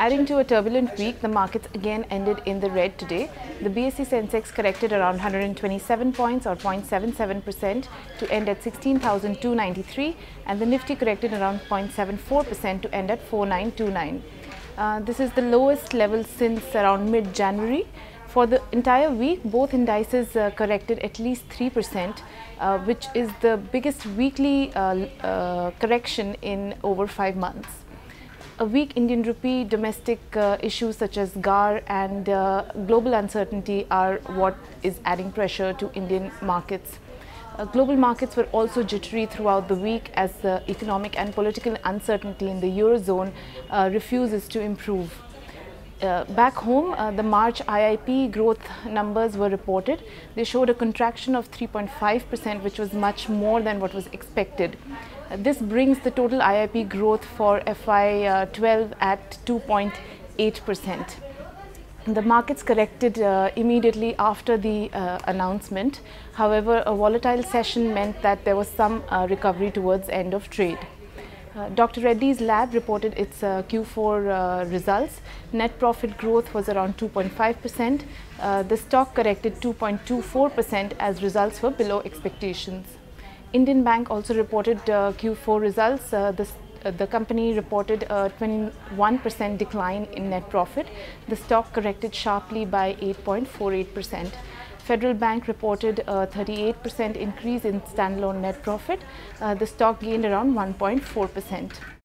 Adding to a turbulent week, the markets again ended in the red today. The BSE Sensex corrected around 127 points or 0.77% to end at 16,293 and the Nifty corrected around 0.74% to end at 4929. Uh, this is the lowest level since around mid-January. For the entire week, both indices uh, corrected at least 3%, uh, which is the biggest weekly uh, uh, correction in over five months a weak Indian rupee, domestic uh, issues such as GAAR and uh, global uncertainty are what is adding pressure to Indian markets. Uh, global markets were also jittery throughout the week as the economic and political uncertainty in the Eurozone uh, refuses to improve. Uh, back home, uh, the March IIP growth numbers were reported. They showed a contraction of 3.5%, which was much more than what was expected. This brings the total IIP growth for FY12 uh, at 2.8%. The markets corrected uh, immediately after the uh, announcement. However, a volatile session meant that there was some uh, recovery towards end of trade. Uh, Dr. Reddy's lab reported its uh, Q4 results. Net profit growth was around 2.5%. the stock corrected 2.24% as results were below expectations. Indian Bank also reported uh, Q4 results. Uh, this, uh, the company reported a 21% decline in net profit. The stock corrected sharply by 8.48%. Federal Bank reported a 38% increase in standalone net profit. The stock gained around 1.4%.